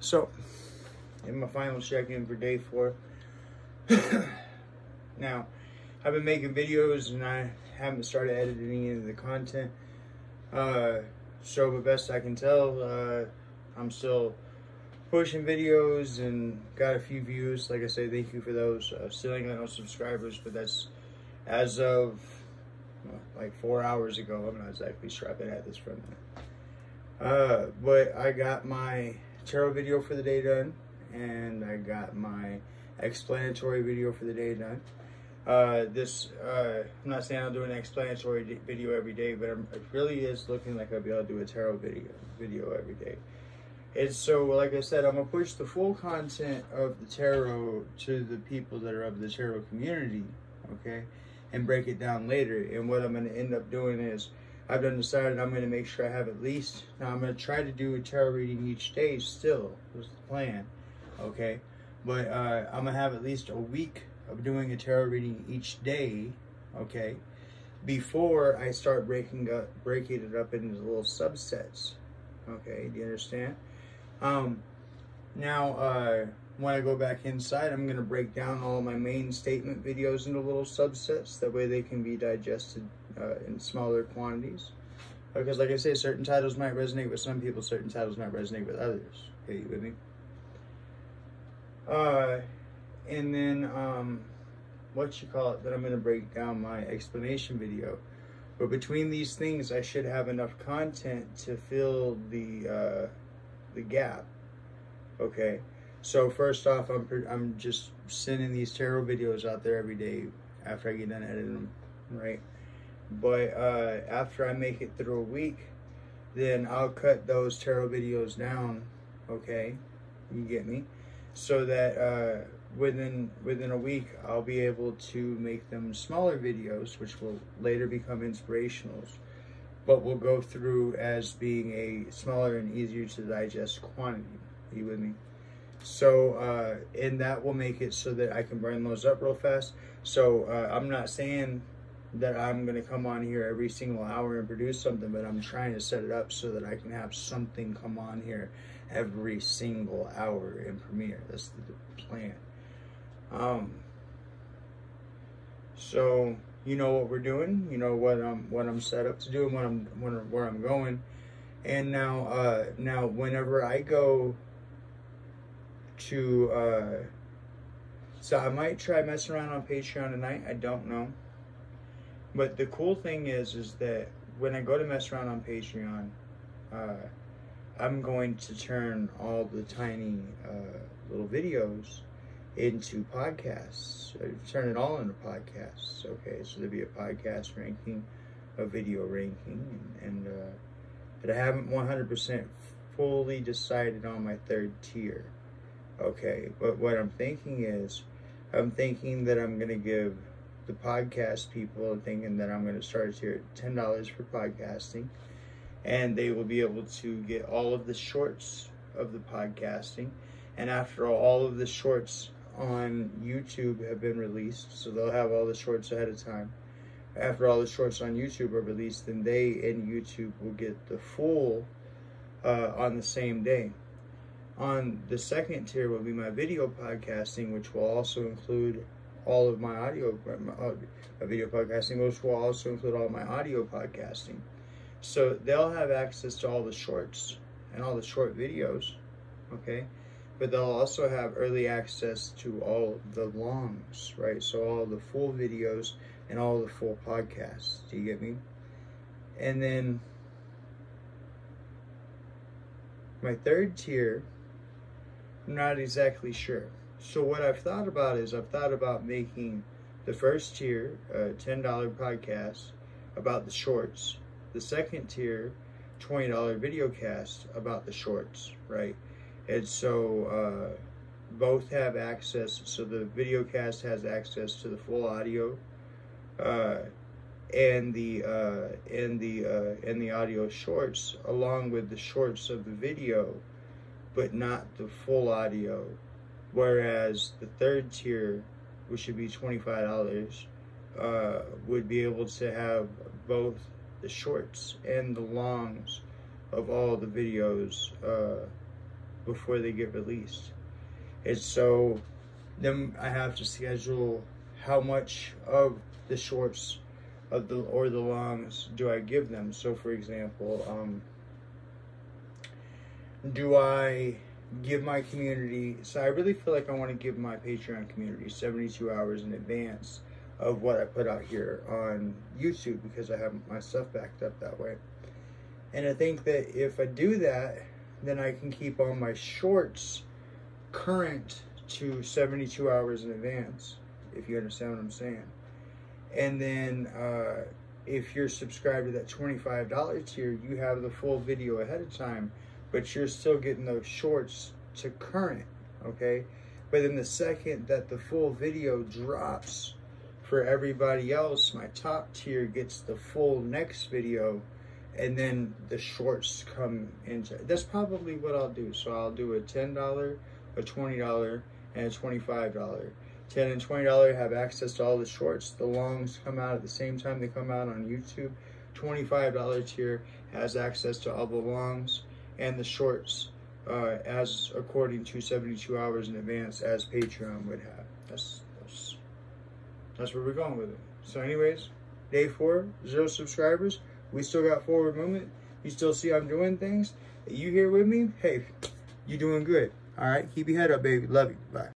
So, in my final check-in for day four. now, I've been making videos and I haven't started editing any of the content. Uh, so, the best I can tell, uh, I'm still pushing videos and got a few views. Like I say, thank you for those. Uh, still ain't got no subscribers, but that's as of like four hours ago. I'm not exactly been at this for a minute. Uh, but I got my tarot video for the day done, and I got my explanatory video for the day done. Uh, this, uh, I'm not saying I'll do an explanatory video every day, but I'm, it really is looking like I'll be able to do a tarot video video every day. And so, like I said, I'm gonna push the full content of the tarot to the people that are of the tarot community, okay, and break it down later. And what I'm gonna end up doing is, I've done decided I'm gonna make sure I have at least. Now I'm gonna try to do a tarot reading each day. Still, was the plan, okay. But uh, I'm gonna have at least a week of doing a tarot reading each day, okay, before I start breaking up breaking it up into little subsets. Okay, do you understand? Um, now, uh, when I go back inside, I'm going to break down all my main statement videos into little subsets. That way they can be digested uh, in smaller quantities. Because like I say, certain titles might resonate with some people, certain titles might resonate with others. Okay, you with me? Uh, and then, um, what you call it, then I'm going to break down my explanation video. But between these things, I should have enough content to fill the, uh, the gap. Okay. So first off, I'm, I'm just sending these tarot videos out there every day after I get done editing them, right? But uh, after I make it through a week, then I'll cut those tarot videos down, okay? You get me? So that uh, within within a week, I'll be able to make them smaller videos, which will later become inspirationals, but will go through as being a smaller and easier to digest quantity. Are you with me? So, uh, and that will make it so that I can burn those up real fast. So, uh, I'm not saying that I'm going to come on here every single hour and produce something, but I'm trying to set it up so that I can have something come on here every single hour in Premiere. That's the plan. Um, so you know what we're doing, you know what I'm what I'm set up to do and what I'm where I'm going. And now uh now whenever I go to uh so I might try messing around on Patreon tonight, I don't know. But the cool thing is is that when I go to mess around on Patreon, uh I'm going to turn all the tiny uh, little videos into podcasts. turn it all into podcasts. Okay, so there'll be a podcast ranking, a video ranking, and, and uh, but I haven't 100% fully decided on my third tier. Okay, but what I'm thinking is, I'm thinking that I'm gonna give the podcast people thinking that I'm gonna start here at ten dollars for podcasting, and they will be able to get all of the shorts of the podcasting. And after all of the shorts on YouTube have been released, so they'll have all the shorts ahead of time. After all the shorts on YouTube are released, then they and YouTube will get the full uh, on the same day. On the second tier will be my video podcasting, which will also include all of my audio, my uh, video podcasting, which will also include all my audio podcasting. So they'll have access to all the shorts and all the short videos, okay? but they'll also have early access to all the longs, right? So all the full videos and all the full podcasts. Do you get me? And then my third tier, I'm not exactly sure. So what I've thought about is I've thought about making the first tier, a $10 podcast about the shorts. The second tier, $20 video cast about the shorts, right? And so uh, both have access. So the video cast has access to the full audio, uh, and the uh, and the uh, and the audio shorts, along with the shorts of the video, but not the full audio. Whereas the third tier, which should be twenty five dollars, uh, would be able to have both the shorts and the longs of all the videos uh, before they get released. And so then I have to schedule how much of the shorts of the or the longs do I give them. So for example, um, do I give my community so I really feel like I want to give my Patreon community 72 hours in advance of what I put out here on YouTube because I have my stuff backed up that way. And I think that if I do that, then I can keep all my shorts current to 72 hours in advance, if you understand what I'm saying. And then uh, if you're subscribed to that $25 tier, you have the full video ahead of time, but you're still getting those shorts to current, okay? But then the second that the full video drops for everybody else, my top tier gets the full next video and then the shorts come into that's probably what I'll do. So I'll do a $10, a $20, and a $25. 10 and $20 have access to all the shorts. The longs come out at the same time they come out on YouTube. $25 tier has access to all the longs and the shorts uh, as according to 72 hours in advance as Patreon would have. That's, that's, that's where we're going with it. So anyways, day four, zero subscribers. We still got forward movement. You still see I'm doing things. You here with me? Hey, you doing good. All right, keep your head up, baby. Love you. Bye.